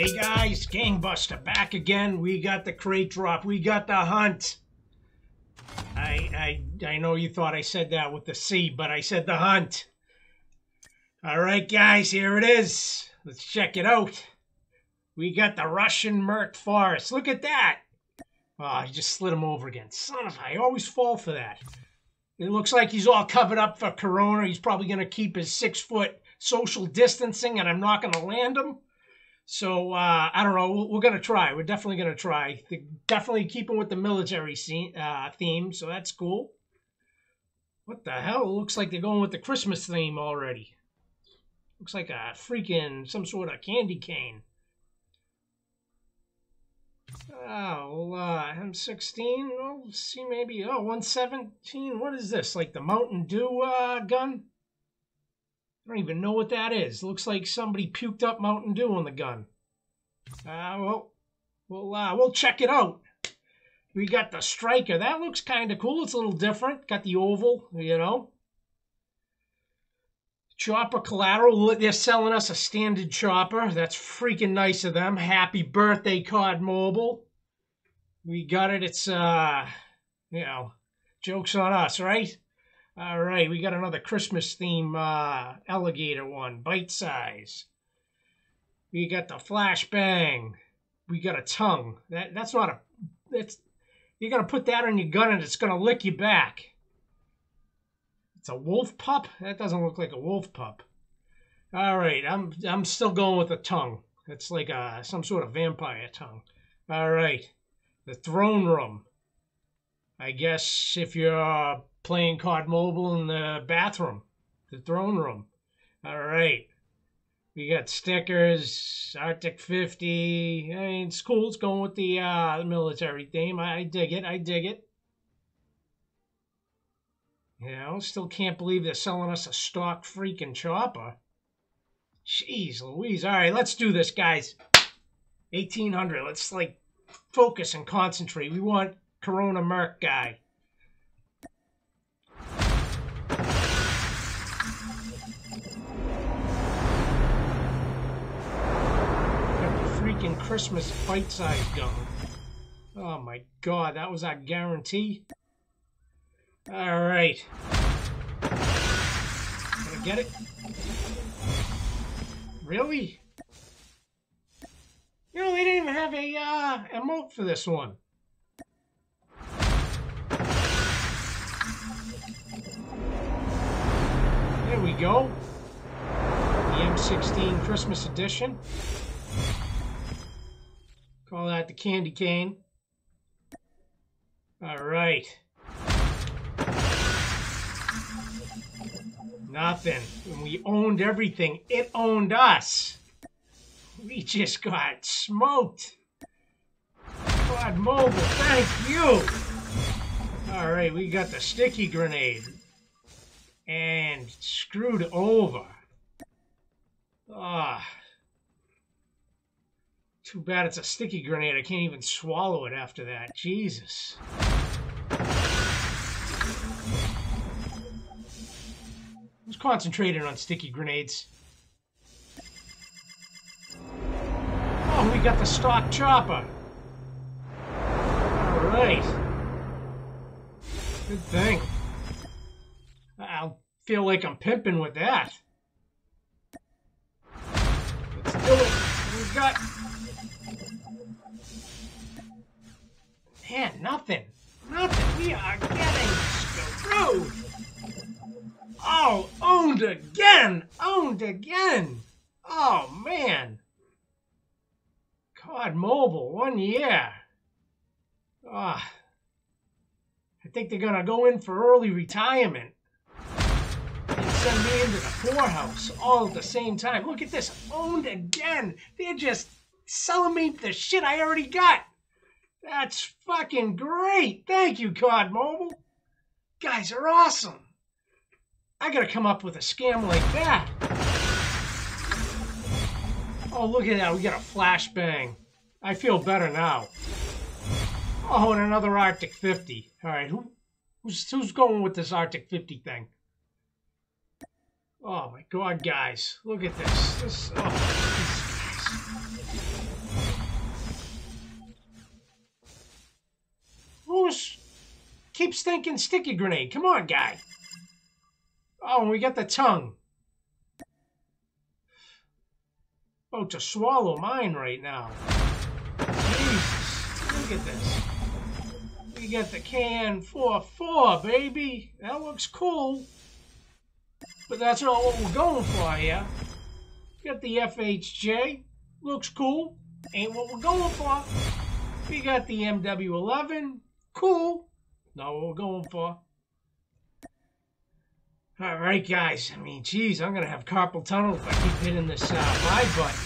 Hey guys, Gangbusta back again. We got the crate drop. We got the hunt. I I I know you thought I said that with the C, but I said the hunt. All right, guys, here it is. Let's check it out. We got the Russian Merc Forest. Look at that. Ah, oh, I just slid him over again. Son of I always fall for that. It looks like he's all covered up for Corona. He's probably going to keep his six foot social distancing, and I'm not going to land him. So uh, I don't know. We're going to try. We're definitely going to try. They're definitely keeping with the military scene, uh, theme, so that's cool. What the hell? It looks like they're going with the Christmas theme already. Looks like a freaking some sort of candy cane. Oh, uh, M16. Well, see, maybe. Oh, 117. What is this? Like the Mountain Dew uh, gun? I don't even know what that is. Looks like somebody puked up Mountain Dew on the gun. Uh, well, we'll, uh, we'll check it out. We got the Striker. That looks kind of cool. It's a little different. Got the oval, you know. Chopper collateral. They're selling us a standard chopper. That's freaking nice of them. Happy birthday, COD Mobile. We got it. It's, uh, you know, joke's on us, right? All right, we got another Christmas theme uh, alligator one, bite size. We got the flashbang. We got a tongue. That that's not a. That's you're gonna put that on your gun and it's gonna lick you back. It's a wolf pup. That doesn't look like a wolf pup. All right, I'm I'm still going with the tongue. It's like a some sort of vampire tongue. All right, the throne room. I guess if you're playing COD Mobile in the bathroom, the throne room. All right. We got stickers, Arctic 50. I mean, it's cool. It's going with the uh, military theme. I, dig it. I dig it. You know, still can't believe they're selling us a stock freaking chopper. Jeez Louise. All right, let's do this, guys. 1800. Let's, like, focus and concentrate. We want Corona Merc guy. freaking Christmas bite size gun. Oh my god, that was our guarantee. Alright. Gonna get it? Really? You know, they didn't even have a uh, emote for this one. Go. The M16 Christmas edition. Call that the candy cane. All right. Nothing. We owned everything, it owned us. We just got smoked. COD Mobile, thank you. All right, we got the sticky grenade. And screwed over. Ah. Too bad it's a sticky grenade. I can't even swallow it after that. Jesus. I was concentrating on sticky grenades. Oh, we got the stock chopper. Alright. Good thing. Feel like I'm pimping with that. Do got Man, nothing. Nothing. We are getting screwed. Oh, owned again. Owned again. Oh, man. COD Mobile, one year. Ah. Oh, I think they're going to go in for early retirement me into the poorhouse all at the same time. Look at this. Owned again. They're just selling me the shit I already got. That's fucking great. Thank you, COD Mobile. Guys are awesome. I gotta come up with a scam like that. Oh, look at that. We got a flashbang. I feel better now. Oh, and another Arctic 50. All right, who, who's, who's going with this Arctic 50 thing? Oh my god, guys. Look at this. This, oh, Who's keeps thinking sticky grenade? Come on, guy. Oh, and we got the tongue. About to swallow mine right now. Jesus, look at this. We got the KN-44, baby. That looks cool. But that's not what we're going for here. Got the FHJ. Looks cool. Ain't what we're going for. We got the MW11. Cool. Not what we're going for. All right, guys. I mean, geez, I'm gonna have carpal tunnel if I keep hitting this uh, buy button.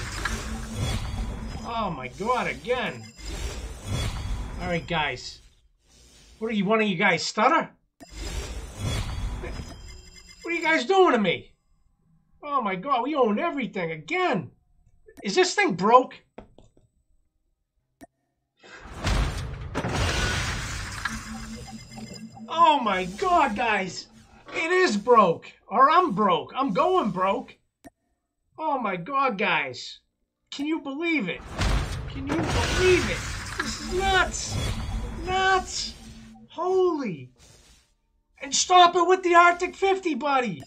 Oh my god, again. All right, guys. What are you? One of you guys stutter? What are you guys doing to me? Oh my god, we own everything again. Is this thing broke? Oh my god, guys. It is broke. Or I'm broke. I'm going broke. Oh my god, guys. Can you believe it? Can you believe it? This is nuts. Nuts. Holy. And stop it with the Arctic 50, buddy.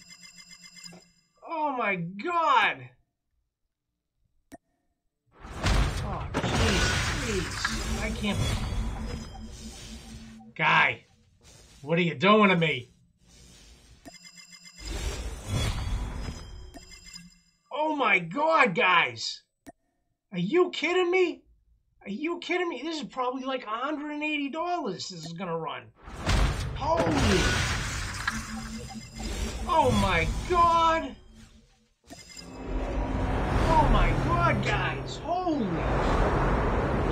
Oh my god. Oh, jeez, please. I can't. Guy, what are you doing to me? Oh my god, guys. Are you kidding me? Are you kidding me? This is probably like $180 this is gonna run. Holy. Oh my god. Oh my god, guys. Holy.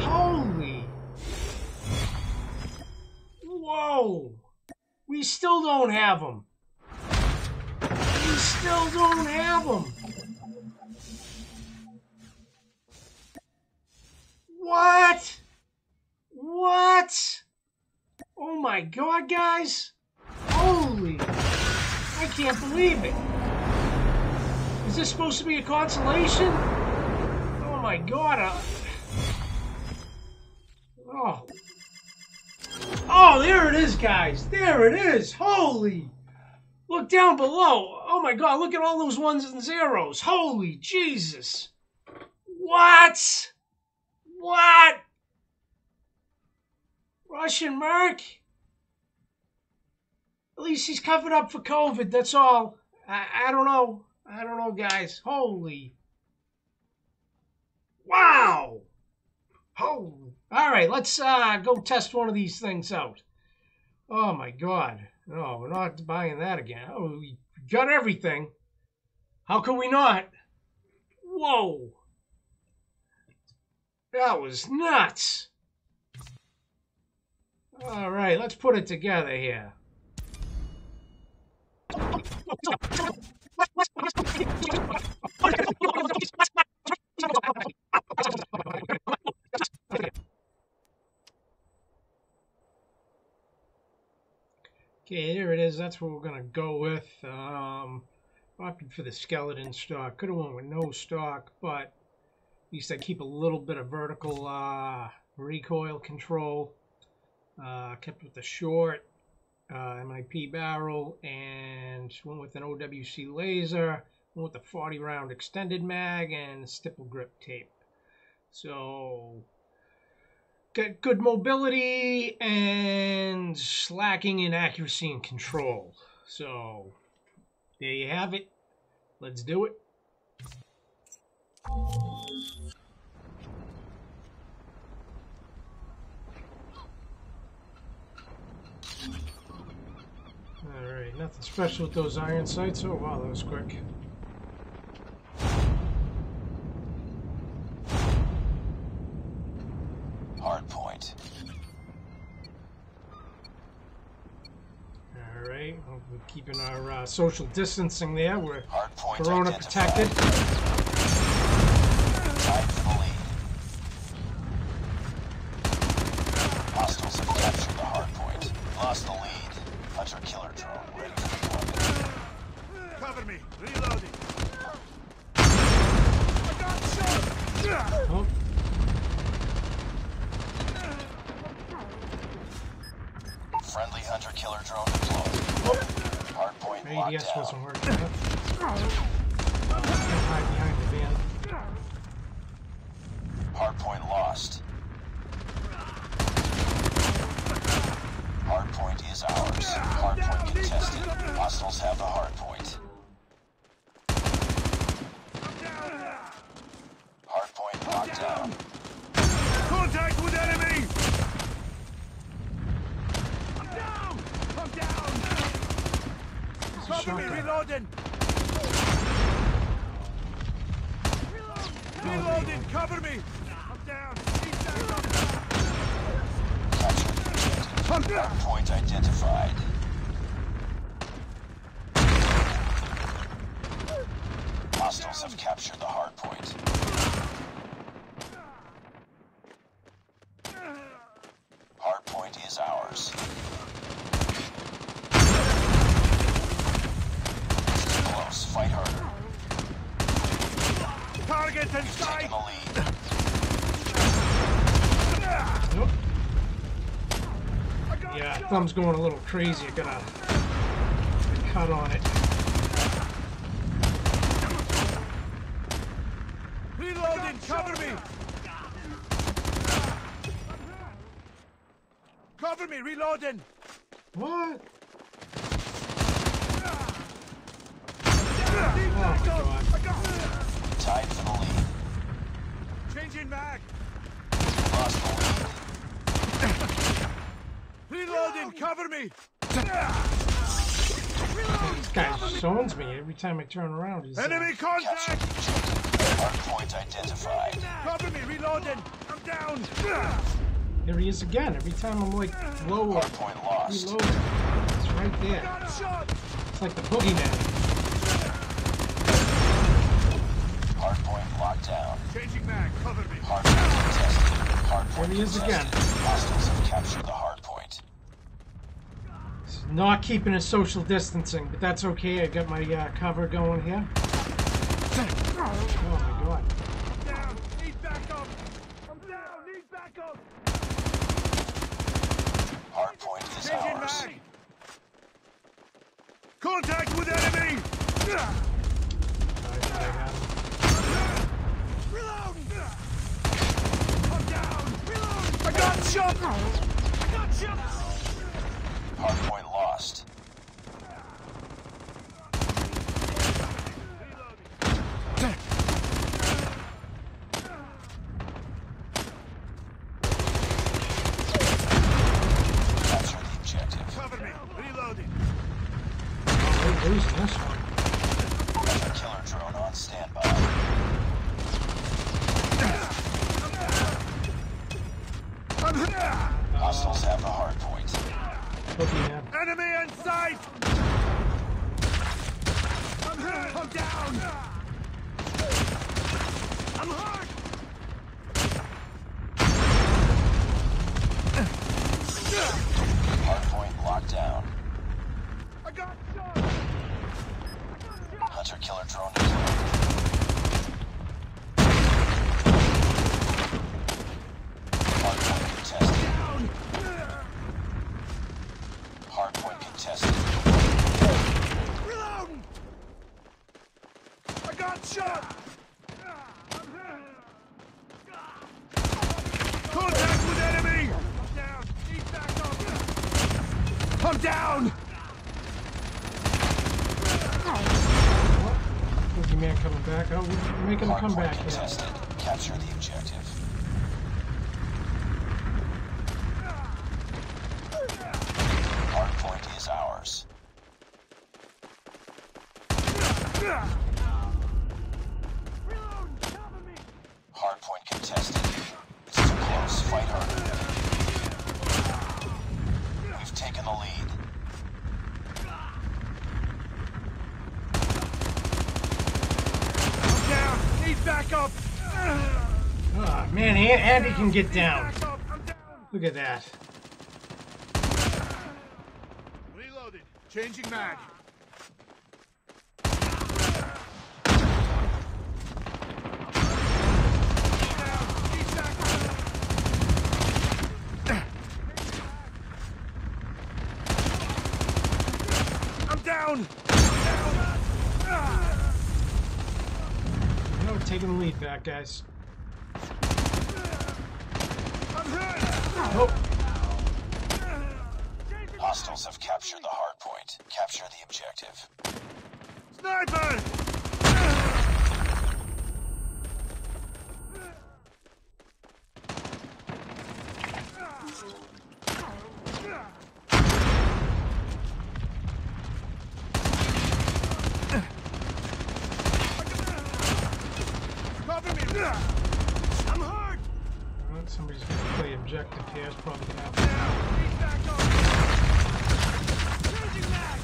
Holy. Whoa. We still don't have them. We still don't have them. What? What? Oh my god, guys. Holy. I can't believe it. Is this supposed to be a consolation? Oh my god. Uh... Oh. Oh, there it is, guys. There it is. Holy. Look down below. Oh my god, look at all those ones and zeros. Holy Jesus. What? What? Russian Merc? At least he's covered up for COVID, that's all. I, I don't know. I don't know, guys. Holy. Wow. Holy. All right, let's uh, go test one of these things out. Oh, my God. No, we're not buying that again. Oh, we got everything. How could we not? Whoa. That was nuts. All right, let's put it together here. Okay, here it is. That's what we're gonna go with. Um, opted for the skeleton stock. Could have went with no stock, but at least I keep a little bit of vertical uh, recoil control. Uh, kept with the short uh, MIP barrel and went with an OWC laser. Went with the 40 round extended mag and stipple grip tape. So got good mobility and slacking in accuracy and control. So there you have it. Let's do it. Alright, nothing special with those iron sights. Oh wow, that was quick. Hard point. Alright, well, we're keeping our uh, social distancing there. We're Hard point corona identified. protected. Tied for the lead. Hostiles have captured the hard point. Lost the lead. Hunter killer drone ready for deployment. Cover me. Reloading. Oh, Friendly hunter killer drone deployed. Hardpoint My ADS wasn't working. Uh, hide behind the van. Hardpoint lost. Hardpoint is ours. Hardpoint contested. Hostiles have the hardpoint. Hardpoint locked down. Contact with enemy! I'm down! I'm down! It's a Cover me, shotgun. reloading! Reloading, cover me! I'm down! He's down! Capture the objective. I'm down! Hardpoint identified. Hostiles have captured the hardpoint. Hardpoint is ours. It's too close. Fight harder. Target in sight! Nope. Yeah, thumb's going a little crazy. I gotta cut on it. Reloading, cover me! Cover me, reloading! What? Oh, my. God. I got Tied for the lead. Changing mag! Lost the lead. Reloading, cover me! This guy zones me every time I turn around. He's, uh, Enemy Capture contact! the objective. Hardpoint identified. Cover me, reloading! I'm down! there he is again. Every time I'm like low or Hardpoint lost. reloading, it's right there. It's like the boogeyman. Hardpoint locked down. Changing mag, cover me! Hardpoint contested. Hardpoint There he is again. Hostiles have captured the hardpoint. He's not keeping his social distancing, but that's okay. I got my uh, cover going here. Oh my god. Down! Need backup! I'm down! Need backup! Hardpoint is Changing ours. mag! Contact with enemy! I I had him. Reload! I'm down! Reload! I got shot! I got shot! Hardpoint lost. Capture the objective. Cover me! Reloading! We're losing this one. Hunter killer drone on standby. I'm Hostiles have the hardpoint. Boogeyman. Enemy in sight! I'm hurt! I'm down! I'm hurt! Hardpoint locked down. I got shot! Hunter killer drone deployed. Hardpoint contested. Down! Hardpoint contested. Reload! I got shot! Contact with enemy! I'm down! Need backup! I'm down! Boogeyman coming back. Oh, we're making a comeback here. Capture the objective. Hardpoint is ours. Reload! Cover me! Hardpoint contested. It's too close. Fight harder. We've taken the lead. I'm down! Need backup! Oh, Andy can get down. Backup! I'm down! Look at that. Reloading. Changing mag. down! Taking the lead back, guys. I'm Hostiles have captured the hard point. Capture the objective. Sniper! Cover me! I'm hurt! well, somebody's gonna play objective here. It's probably gonna happen. Now, he's back on! Changing mag!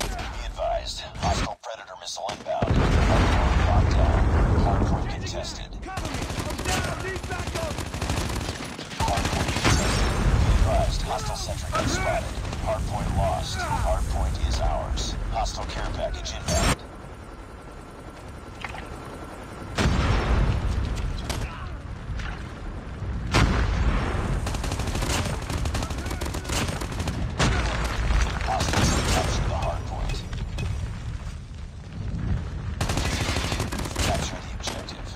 Be advised. Hostile Predator missile inbound. Hardpoint locked down. Hardpoint contested. Cover me! I'm down! He's back on! Hardpoint contested. Be advised. Hostile sentry gun spotted. Hardpoint lost. Hardpoint is ours. Hostile care package inbound. Hostiles have captured the hardpoint. Capture the objective.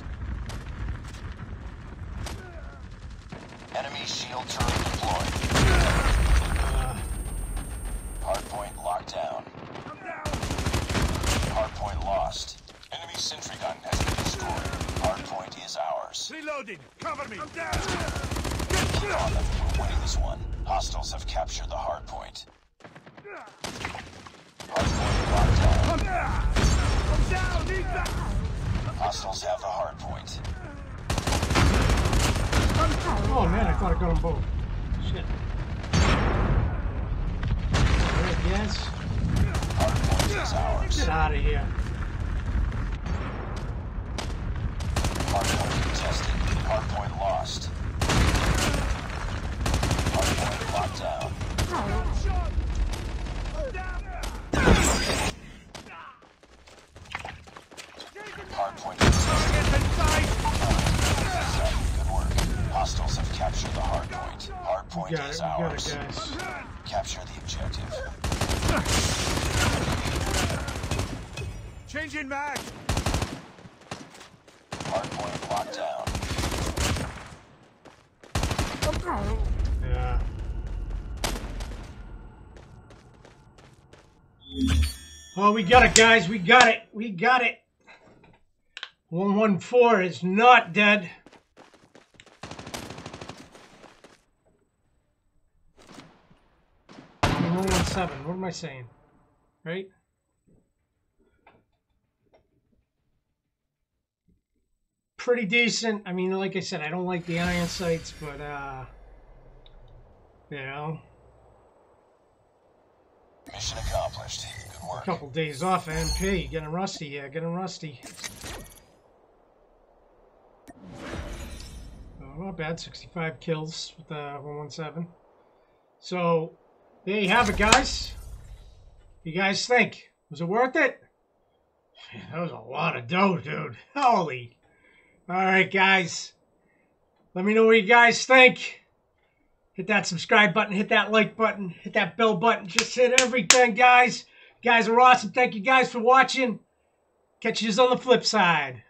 Enemy shield turret deployed. Uh, Hardpoint locked down. I'm down! Hardpoint lost. Enemy sentry gun has been destroyed. Hardpoint is ours. Reloading! Cover me! I'm down! Keep on them. We're winning this one. Hostiles have captured the hardpoint. Hardpoint locked down. I'm down! I'm down! He's back! Hostiles have the hardpoint. oh man, I thought I got them both. Shit. Alright, yes. Hardpoint is ours. Get out of here. Hardpoint contested. Hardpoint lost. Hardpoint locked down. Shot! I'm down! Hardpoint contested. Good work. Hostiles have captured the hardpoint. Hardpoint got it, is it, ours. Capture the objective. Changing mag! Hardpoint locked down. Yeah. Oh, we got it, guys. We got it. We got it. 114 is not dead. I mean, 117. What am I saying? Right? Pretty decent. I mean, like I said, I don't like the iron sights, but, uh, you know, Mission accomplished. Good work. couple days off MP. Getting rusty yeah, Getting rusty. Oh, not bad. 65 kills with the 117. So, there you have it, guys. You guys think? Was it worth it? That was a lot of dough, dude. Holy. All right, guys. Let me know what you guys think. Hit that subscribe button, hit that like button, hit that bell button. Just hit everything, guys. You guys are awesome. Thank you guys for watching. Catch you on the flip side.